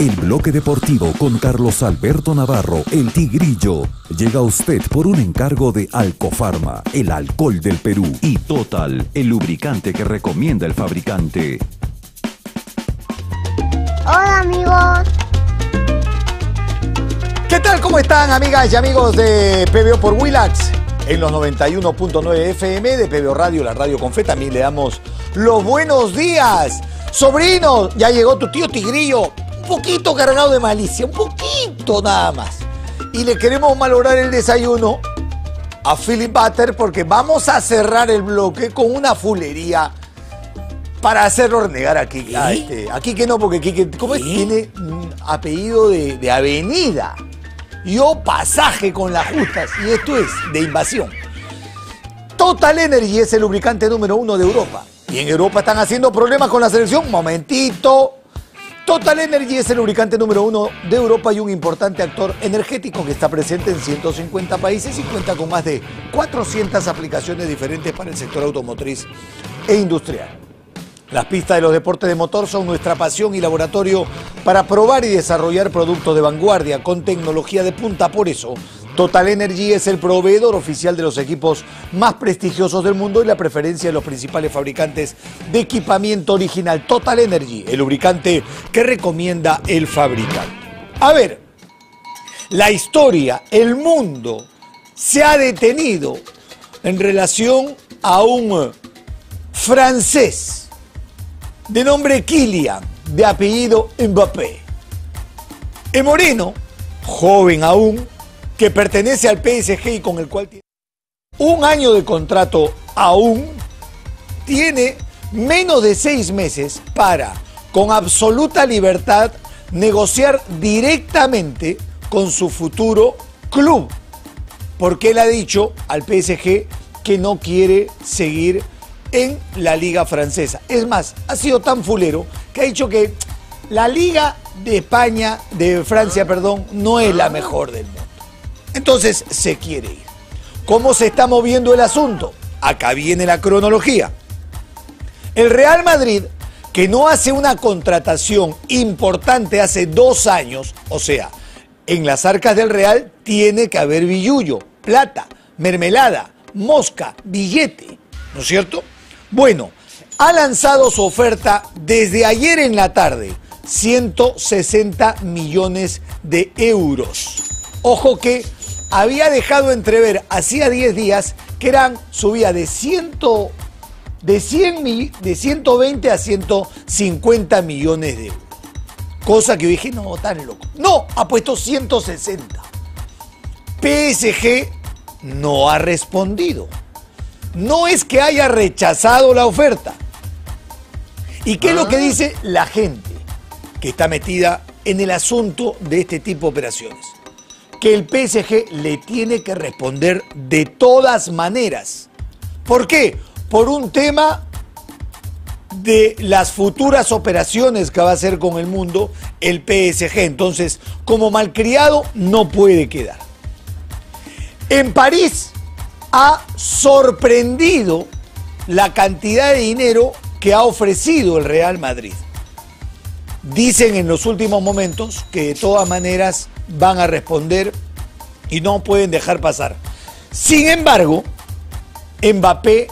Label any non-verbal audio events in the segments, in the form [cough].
El bloque deportivo con Carlos Alberto Navarro, el Tigrillo, llega a usted por un encargo de Alcofarma, el alcohol del Perú, y Total, el lubricante que recomienda el fabricante. Hola amigos. ¿Qué tal? ¿Cómo están amigas y amigos de PBO por Willax? En los 91.9 FM de PBO Radio, la radio con fe, también le damos los buenos días. Sobrino, ya llegó tu tío Tigrillo poquito cargado de malicia, un poquito nada más. Y le queremos malograr el desayuno a Philip Butter porque vamos a cerrar el bloque con una fulería para hacerlo renegar aquí. A, este, aquí que no, porque Kike, ¿cómo es? Tiene apellido de, de avenida. Yo pasaje con las justas y esto es de invasión. Total Energy es el lubricante número uno de Europa. Y en Europa están haciendo problemas con la selección. Momentito. Total Energy es el lubricante número uno de Europa y un importante actor energético que está presente en 150 países y cuenta con más de 400 aplicaciones diferentes para el sector automotriz e industrial. Las pistas de los deportes de motor son nuestra pasión y laboratorio para probar y desarrollar productos de vanguardia con tecnología de punta. Por eso, Total Energy es el proveedor oficial de los equipos más prestigiosos del mundo y la preferencia de los principales fabricantes de equipamiento original. Total Energy, el lubricante que recomienda el fabricante. A ver, la historia, el mundo se ha detenido en relación a un francés de nombre Kylian, de apellido Mbappé. El moreno, joven aún, que pertenece al PSG y con el cual tiene un año de contrato aún, tiene menos de seis meses para, con absoluta libertad, negociar directamente con su futuro club. Porque él ha dicho al PSG que no quiere seguir en la liga francesa. Es más, ha sido tan fulero que ha dicho que la liga de España, de Francia, perdón, no es la mejor del mundo. Entonces se quiere ir. ¿Cómo se está moviendo el asunto? Acá viene la cronología. El Real Madrid, que no hace una contratación importante hace dos años, o sea, en las arcas del Real tiene que haber billullo, plata, mermelada, mosca, billete, ¿no es cierto? Bueno, ha lanzado su oferta desde ayer en la tarde, 160 millones de euros. Ojo que había dejado entrever hacía 10 días que eran subía de 100 de 100 de 120 a 150 millones de euros. Cosa que yo dije, no, tan loco. No, ha puesto 160. PSG no ha respondido. No es que haya rechazado la oferta. ¿Y qué es lo que ah. dice la gente que está metida en el asunto de este tipo de operaciones? Que el PSG le tiene que responder de todas maneras. ¿Por qué? Por un tema de las futuras operaciones que va a hacer con el mundo el PSG. Entonces, como malcriado, no puede quedar. En París ha sorprendido la cantidad de dinero que ha ofrecido el Real Madrid. Dicen en los últimos momentos que de todas maneras van a responder y no pueden dejar pasar. Sin embargo, Mbappé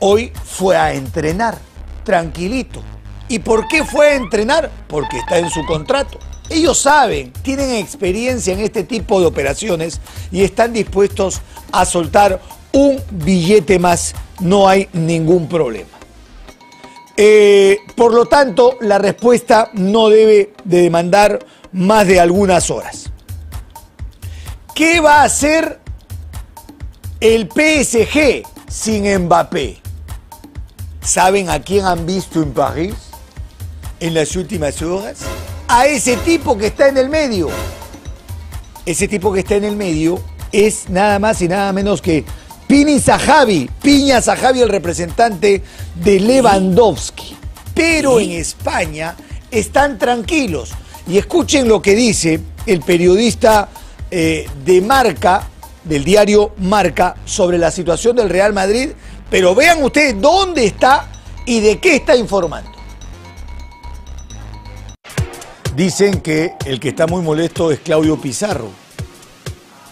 hoy fue a entrenar, tranquilito. ¿Y por qué fue a entrenar? Porque está en su contrato. Ellos saben, tienen experiencia en este tipo de operaciones y están dispuestos a soltar un billete más. No hay ningún problema. Eh, por lo tanto, la respuesta no debe de demandar más de algunas horas. ¿Qué va a hacer el PSG sin Mbappé? ¿Saben a quién han visto en París en las últimas horas? A ese tipo que está en el medio. Ese tipo que está en el medio es nada más y nada menos que Pini Zahavi, Piña Zahavi, el representante de Lewandowski. Pero en España están tranquilos y escuchen lo que dice el periodista eh, de Marca, del diario Marca, sobre la situación del Real Madrid, pero vean ustedes dónde está y de qué está informando. Dicen que el que está muy molesto es Claudio Pizarro.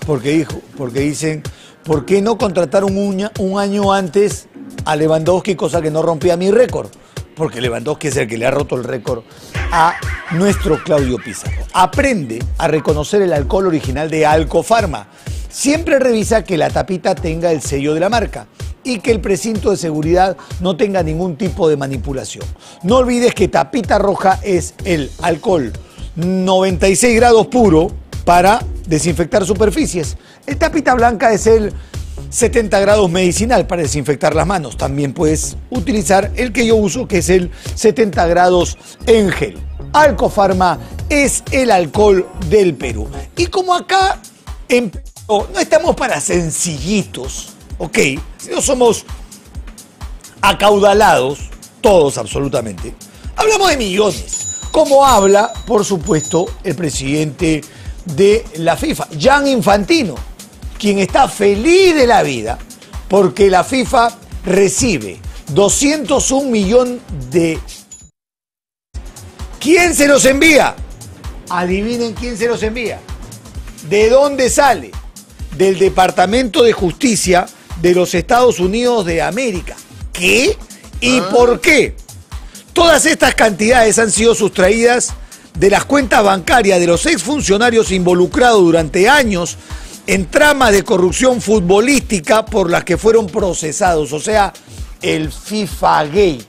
Porque, dijo, porque dicen, ¿por qué no contratar un, un año antes a Lewandowski, cosa que no rompía mi récord? Porque Lewandowski es el que le ha roto el récord a nuestro Claudio Pizarro. Aprende a reconocer el alcohol original de Alcofarma. Siempre revisa que la tapita tenga el sello de la marca y que el precinto de seguridad no tenga ningún tipo de manipulación. No olvides que tapita roja es el alcohol 96 grados puro para desinfectar superficies. El tapita blanca es el 70 grados medicinal para desinfectar las manos. También puedes utilizar el que yo uso, que es el 70 grados en gel. Alcofarma es el alcohol del Perú. Y como acá en no estamos para sencillitos, ¿ok? No somos acaudalados, todos absolutamente. Hablamos de millones. Como habla, por supuesto, el presidente de la FIFA, Jan Infantino, quien está feliz de la vida porque la FIFA recibe 201 millones de... ¿Quién se los envía? Adivinen quién se los envía. ¿De dónde sale? Del Departamento de Justicia de los Estados Unidos de América. ¿Qué? ¿Y Ah. por qué? Todas estas cantidades han sido sustraídas de las cuentas bancarias de los exfuncionarios involucrados durante años en tramas de corrupción futbolística por las que fueron procesados, o sea, el FIFA Gate.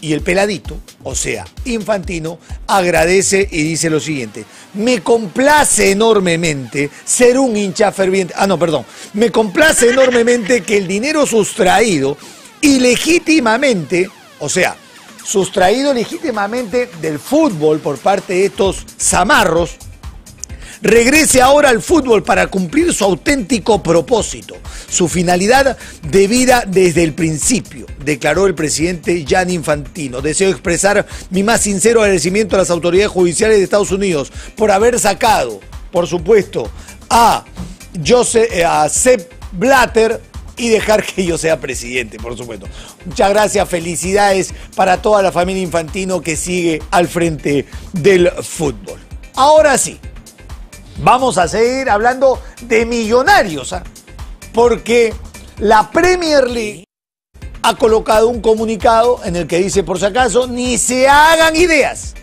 Y el peladito, o sea, Infantino, agradece y dice lo siguiente, me complace enormemente ser un hincha ferviente, ah no, perdón, me complace enormemente que el dinero sustraído ilegítimamente, o sea, sustraído legítimamente del fútbol por parte de estos zamarros, regrese ahora al fútbol para cumplir su auténtico propósito, su finalidad de vida desde el principio, declaró el presidente Jan Infantino. Deseo expresar mi más sincero agradecimiento a las autoridades judiciales de Estados Unidos por haber sacado, por supuesto, a, Joseph, eh, a Sepp Blatter y dejar que yo sea presidente, por supuesto. Muchas gracias, felicidades para toda la familia Infantino que sigue al frente del fútbol. Ahora sí, vamos a seguir hablando de millonarios, ¿ah? porque la Premier League ha colocado un comunicado en el que dice, por si acaso, ni se hagan ideas.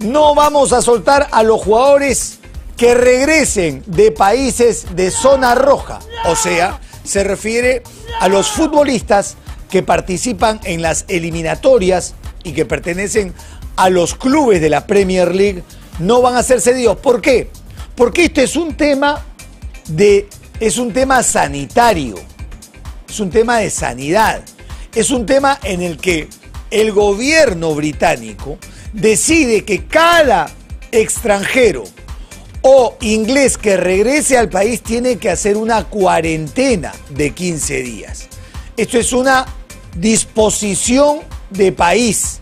No vamos a soltar a los jugadores que regresen de países de zona roja. O sea, se refiere a los futbolistas que participan en las eliminatorias y que pertenecen a los clubes de la Premier League. No van a ser cedidos. ¿Por qué? Porque este es un tema de es un tema sanitario. Es un tema de sanidad. Es un tema en el que el gobierno británico decide que cada extranjero o inglés que regrese al país tiene que hacer una cuarentena de 15 días. Esto es una disposición de país.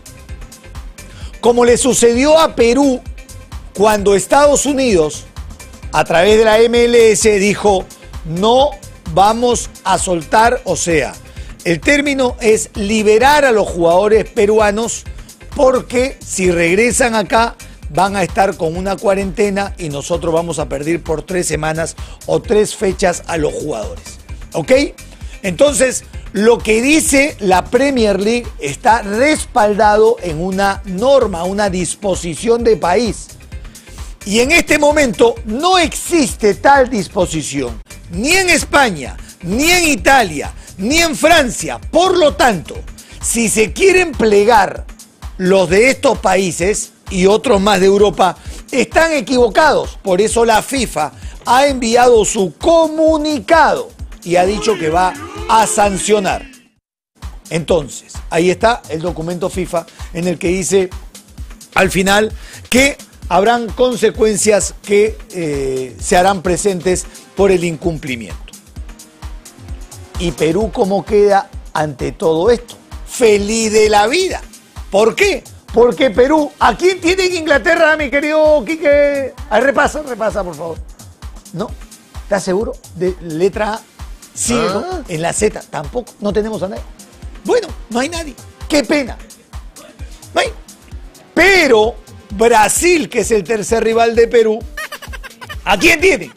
Como le sucedió a Perú cuando Estados Unidos, a través de la MLS, dijo, no vamos a soltar, o sea, el término es liberar a los jugadores peruanos porque si regresan acá van a estar con una cuarentena y nosotros vamos a perder por tres semanas o tres fechas a los jugadores. ¿Ok? Entonces, lo que dice la Premier League está respaldado en una norma, una disposición de país. Y en este momento no existe tal disposición, ni en España, ni en Italia, ni en Francia. Por lo tanto, si se quieren plegar los de estos países y otros más de Europa, están equivocados. Por eso la FIFA ha enviado su comunicado y ha dicho que va a sancionar. Entonces, ahí está el documento FIFA en el que dice al final que habrán consecuencias que eh, se harán presentes por el incumplimiento. ¿Y Perú cómo queda ante todo esto? Feliz de la vida. ¿Por qué? Porque Perú, ¿a quién tiene en Inglaterra, mi querido Quique? A ver, repasa, repasa, por favor. ¿No? ¿Estás seguro? De letra A. Sí, ¿no? en la Z tampoco. No tenemos a nadie. Bueno, no hay nadie. Qué pena. No hay. Pero, Brasil, que es el tercer rival de Perú, ¿a quién tiene?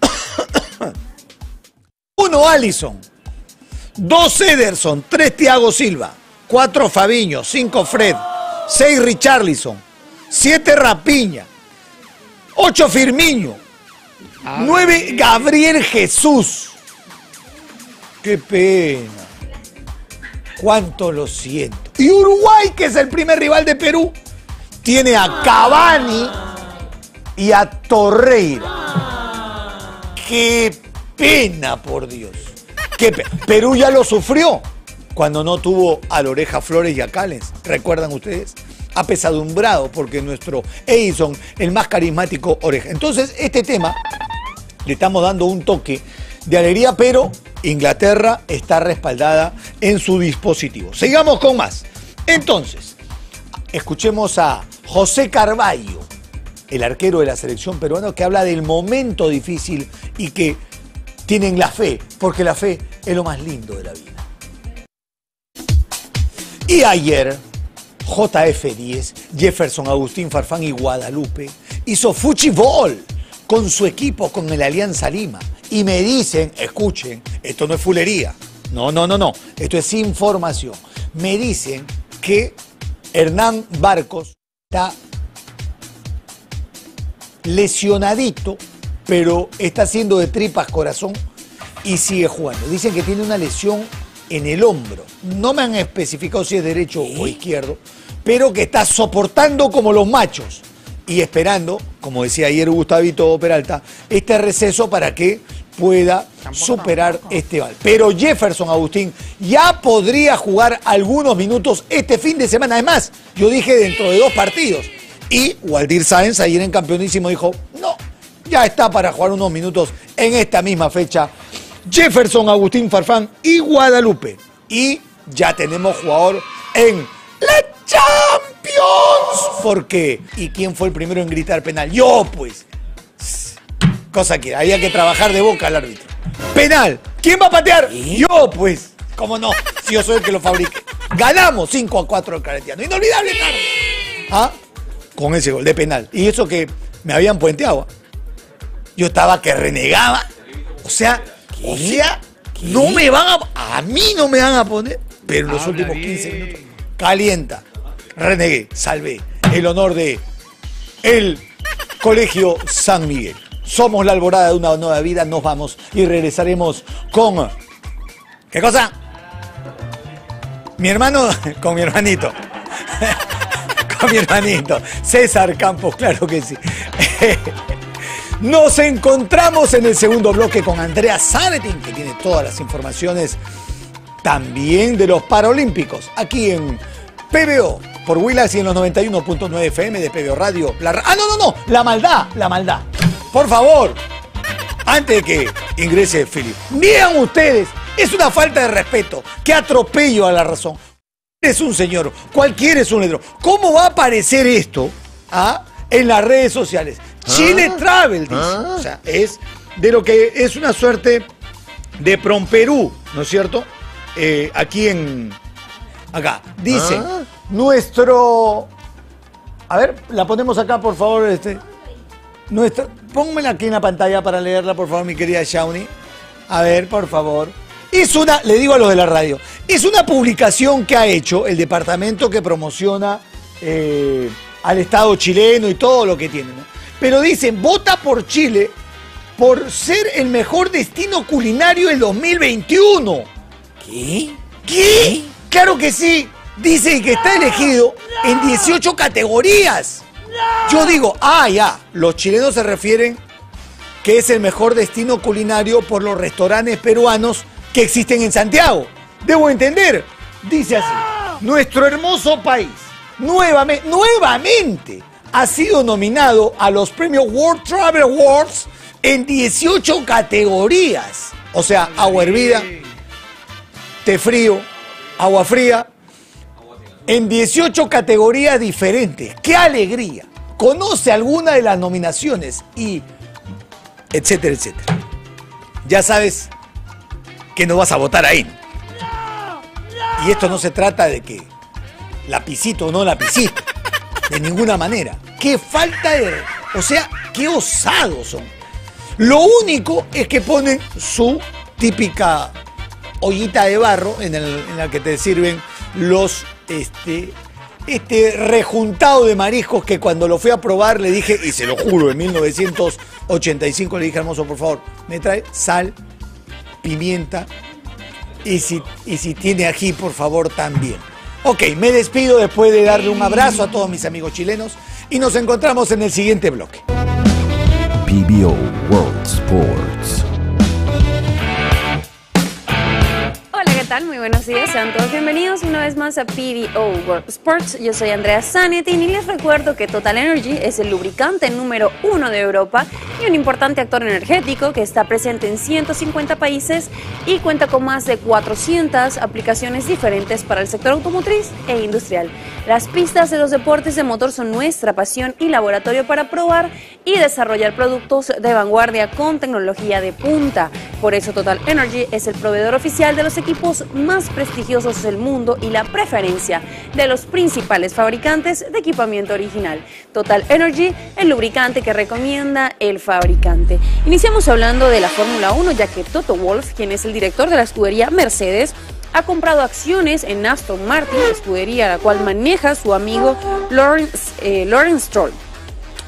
[coughs] Uno Allison, dos Ederson, tres Thiago Silva, cuatro Fabiño, cinco Fred, seis Richarlison, siete Rapiña, ocho Firmiño, nueve Gabriel Jesús. Qué pena. Cuánto lo siento. Y Uruguay, que es el primer rival de Perú, tiene a Cavani y a Torreira. Qué pena, por Dios. Qué pe- Perú ya lo sufrió cuando no tuvo a la Oreja Flores y a Callens. ¿Recuerdan ustedes? Apesadumbrado porque nuestro Edison, el más carismático Oreja. Entonces, este tema le estamos dando un toque de alegría, pero Inglaterra está respaldada en su dispositivo. Sigamos con más. Entonces, escuchemos a José Carballo, el arquero de la selección peruana, que habla del momento difícil y que tienen la fe, porque la fe es lo más lindo de la vida. Y ayer, JF10, Jefferson, Agustín Farfán y Guadalupe hizo fuchibol con su equipo, con el Alianza Lima. Y me dicen, escuchen, esto no es fulería. No, no, no, no. Esto es información. Me dicen que Hernán Barcos está lesionadito, pero está haciendo de tripas corazón y sigue jugando. Dicen que tiene una lesión en el hombro. No me han especificado si es derecho o izquierdo, pero que está soportando como los machos y esperando, como decía ayer Gustavito Peralta, este receso para que pueda superar este val. Pero Jefferson Agustín ya podría jugar algunos minutos este fin de semana. Además, yo dije dentro de dos partidos. Y Waldir Sáenz ayer en Campeonísimo dijo, no, ya está para jugar unos minutos en esta misma fecha. Jefferson, Agustín Farfán y Guadalupe. Y ya tenemos jugador en la Champions. ¿Por qué? ¿Y quién fue el primero en gritar penal? Yo, pues. Cosa que había que trabajar de boca al árbitro. Penal. ¿Quién va a patear? Yo, pues. ¿Cómo no? Si yo soy el que lo fabrique. Ganamos 5 a 4 al Caretiano. Inolvidable tarde. ¿Ah? Con ese gol de penal. Y eso que me habían puenteado. Yo estaba que renegaba. O sea, o sea, no me van a. A mí no me van a poner. Pero en los últimos 15 minutos. Calienta. Renegué. Salvé. El honor de el Colegio San Miguel. Somos la alborada de una nueva vida. Nos vamos y regresaremos con. ¿Qué cosa? Mi hermano, [laughs] con mi hermanito. [laughs] con mi hermanito. César Campos, claro que sí. [laughs] Nos encontramos en el segundo bloque con Andrea Sanetin, que tiene todas las informaciones también de los Paralímpicos, aquí en PBO, por Willax y en los 91.9 FM de PBO Radio. La ah, no, no, no, la maldad, la maldad. Por favor, antes de que ingrese Philip, digan ustedes, es una falta de respeto, qué atropello a la razón. Es un señor, cualquiera es un ladrón. ¿Cómo va a aparecer esto ah, en las redes sociales? Chile Travel, dice. O sea, es de lo que es una suerte de Promperú, ¿no es cierto? Eh, aquí en. Acá. Dice, nuestro. A ver, la ponemos acá, por favor. Este. Nuestra, pónmela aquí en la pantalla para leerla, por favor, mi querida Shawnee. A ver, por favor. Es una, le digo a los de la radio, es una publicación que ha hecho el departamento que promociona eh, al Estado chileno y todo lo que tiene. ¿no? Pero dicen, vota por Chile por ser el mejor destino culinario del 2021. ¿Qué? ¿Qué? Claro que sí. Dice que está elegido en 18 categorías. Yo digo, ah, ya, los chilenos se refieren que es el mejor destino culinario por los restaurantes peruanos que existen en Santiago. Debo entender. Dice así, nuestro hermoso país nuevamente, nuevamente ha sido nominado a los premios World Travel Awards en 18 categorías. O sea, agua hervida, té frío, agua fría, en 18 categorías diferentes. ¡Qué alegría! Conoce alguna de las nominaciones y etcétera, etcétera. Ya sabes que no vas a votar ahí. Y esto no se trata de que lapicito o no lapicito. De ninguna manera. Qué falta de... O sea, qué osados son. Lo único es que ponen su típica ollita de barro en, en la que te sirven los este, este rejuntado de mariscos que cuando lo fui a probar le dije, y se lo juro, en 1985 le dije, hermoso, por favor, me trae sal, pimienta y si, y si tiene ají, por favor, también. Ok, me despido después de darle un abrazo a todos mis amigos chilenos y nos encontramos en el siguiente bloque. PBO World Muy buenos días, sean todos bienvenidos una vez más a PBO World Sports. Yo soy Andrea Zanetin y les recuerdo que Total Energy es el lubricante número uno de Europa y un importante actor energético que está presente en 150 países y cuenta con más de 400 aplicaciones diferentes para el sector automotriz e industrial. Las pistas de los deportes de motor son nuestra pasión y laboratorio para probar y desarrollar productos de vanguardia con tecnología de punta. Por eso Total Energy es el proveedor oficial de los equipos más prestigiosos del mundo y la preferencia de los principales fabricantes de equipamiento original. Total Energy, el lubricante que recomienda el fabricante. Iniciamos hablando de la Fórmula 1, ya que Toto Wolf, quien es el director de la escudería Mercedes, ha comprado acciones en Aston Martin, escudería la cual maneja su amigo Lawrence, eh, Lawrence Stroll.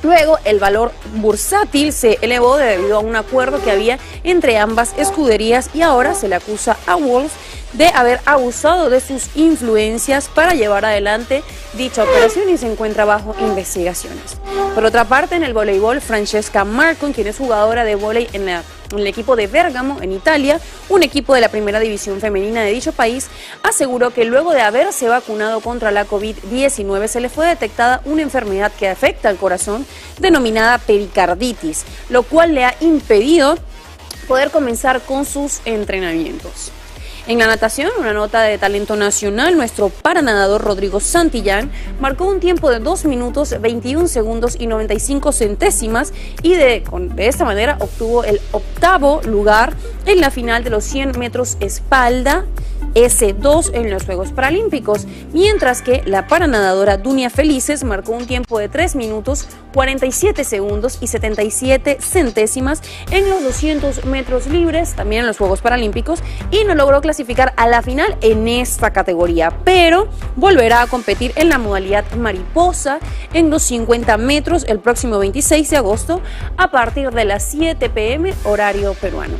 Luego, el valor bursátil se elevó debido a un acuerdo que había entre ambas escuderías y ahora se le acusa a Wolf de haber abusado de sus influencias para llevar adelante dicha operación y se encuentra bajo investigaciones. Por otra parte, en el voleibol, Francesca Marcon, quien es jugadora de voleibol en, el equipo de Bergamo, en Italia, un equipo de la primera división femenina de dicho país, aseguró que luego de haberse vacunado contra la COVID-19 se le fue detectada una enfermedad que afecta al corazón denominada pericarditis, lo cual le ha impedido poder comenzar con sus entrenamientos. En la natación, una nota de talento nacional, nuestro paranadador Rodrigo Santillán marcó un tiempo de 2 minutos 21 segundos y 95 centésimas y de, de esta manera obtuvo el octavo lugar en la final de los 100 metros espalda S2 en los Juegos Paralímpicos, mientras que la paranadadora Dunia Felices marcó un tiempo de 3 minutos 47 segundos y 77 centésimas en los 200 metros libres, también en los Juegos Paralímpicos, y no logró clasificar a la final en esta categoría, pero volverá a competir en la modalidad mariposa en los 50 metros el próximo 26 de agosto a partir de las 7 pm horario peruano.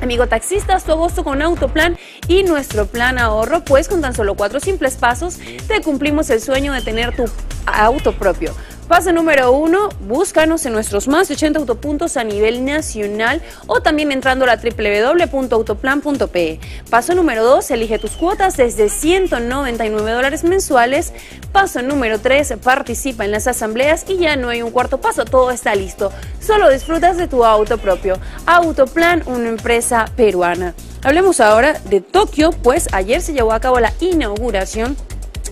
Amigo taxista, tu agosto con Autoplan y nuestro plan ahorro, pues con tan solo cuatro simples pasos te cumplimos el sueño de tener tu auto propio. Paso número uno, búscanos en nuestros más de 80 autopuntos a nivel nacional o también entrando a la www.autoplan.pe. Paso número dos, elige tus cuotas desde 199 dólares mensuales. Paso número tres, participa en las asambleas y ya no hay un cuarto paso, todo está listo. Solo disfrutas de tu auto propio. Autoplan, una empresa peruana. Hablemos ahora de Tokio, pues ayer se llevó a cabo la inauguración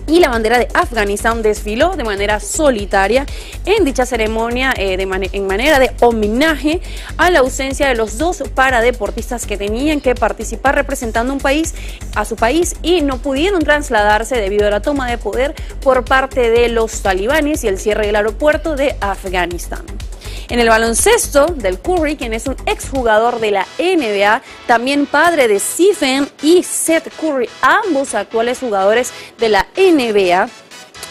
y la bandera de Afganistán desfiló de manera solitaria en dicha ceremonia eh, de en manera de homenaje a la ausencia de los dos paradeportistas que tenían que participar representando un país a su país y no pudieron trasladarse debido a la toma de poder por parte de los talibanes y el cierre del aeropuerto de Afganistán. En el baloncesto del Curry, quien es un exjugador de la NBA, también padre de Stephen y Seth Curry, ambos actuales jugadores de la NBA,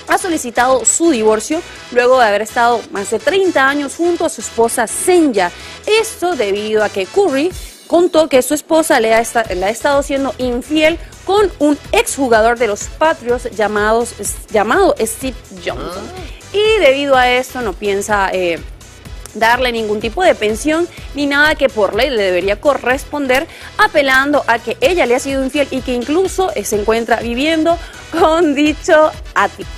ha solicitado su divorcio luego de haber estado más de 30 años junto a su esposa Senya. Esto debido a que Curry contó que su esposa le ha, estado siendo infiel con un exjugador de los Patriots llamados, llamado Steve Johnson. Ah. Y debido a esto no piensa... Eh, darle ningún tipo de pensión ni nada que por ley le debería corresponder, apelando a que ella le ha sido infiel y que incluso se encuentra viviendo con dicho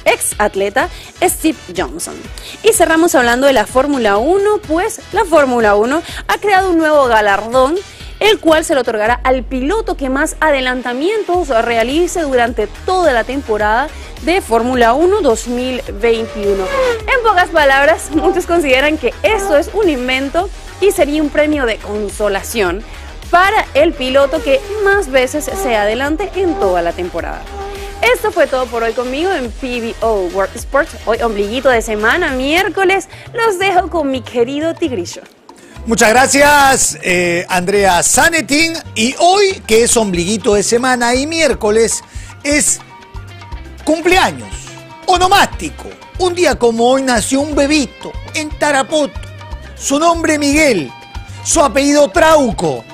ex atleta Steve Johnson. Y cerramos hablando de la Fórmula 1, pues la Fórmula 1 ha creado un nuevo galardón el cual se le otorgará al piloto que más adelantamientos realice durante toda la temporada de Fórmula 1 2021. En pocas palabras, [laughs] muchos consideran que esto es un invento y sería un premio de consolación para el piloto que más veces se adelante en toda la temporada. Esto fue todo por hoy conmigo en PBO World Sports. Hoy ombliguito de semana, miércoles. Los dejo con mi querido Tigrillo. Muchas gracias, eh, Andrea Zanetin. Y hoy, que es ombliguito de semana y miércoles, es cumpleaños, onomástico. Un día como hoy nació un bebito en Tarapoto. Su nombre Miguel, su apellido Trauco,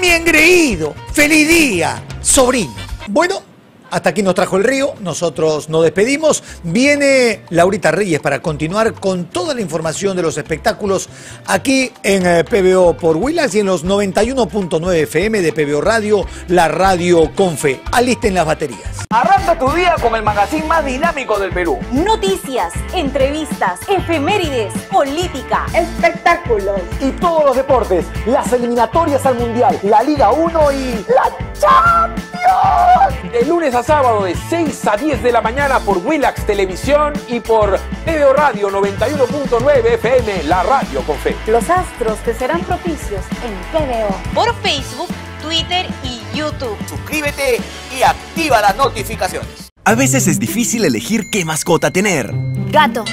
mi engreído. Feliz día, sobrino. Bueno, hasta aquí nos trajo el río, nosotros nos despedimos. Viene Laurita Reyes para continuar con toda la información de los espectáculos aquí en eh, PBO por Willax y en los 91.9 FM de PBO Radio, la radio con fe. Alisten las baterías. Arranca tu día con el magazine más dinámico del Perú. Noticias, entrevistas, efemérides, política, espectáculos y todos los deportes, las eliminatorias al Mundial, la Liga 1 y la Champions. De lunes a sábado de 6 a 10 de la mañana por Willax Televisión y por PBO Radio 91.9 FM, la radio con fe. Los astros te serán propicios en PBO. Por Facebook, Twitter y YouTube. Suscríbete y activa las notificaciones. A veces es difícil elegir qué mascota tener. Gato.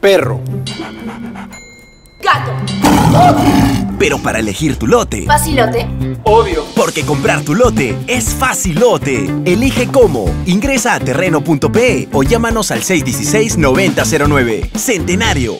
Perro. Gato. Pero para elegir tu lote. Facilote. Obvio. Porque comprar tu lote es facilote. Elige cómo. Ingresa a terreno.pe o llámanos al 616-9009. Centenario.